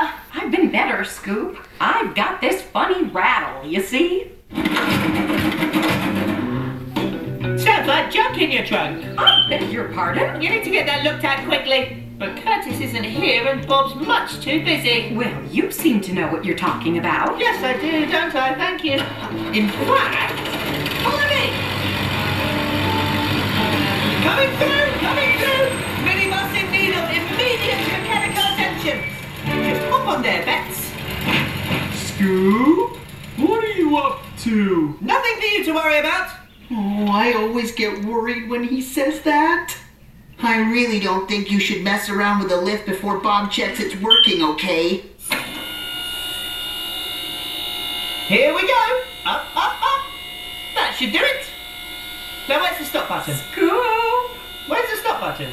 I've been better, Scoop. I've got this funny rattle, you see? Sounds like junk in your trunk. I beg your pardon? You need to get that looked at quickly. But Curtis isn't here and Bob's much too busy. Well, you seem to know what you're talking about. Yes, I do, don't I? Thank you. In fact, follow me. Coming through, coming through. Minibus in need of immediate mechanical attention. On there, Bets. Scoop? What are you up to? Nothing for you to worry about. Oh, I always get worried when he says that. I really don't think you should mess around with the lift before Bob checks it's working, okay? Here we go. Up, up, up. That should do it. Now where's the stop button? Scoop! Where's the stop button?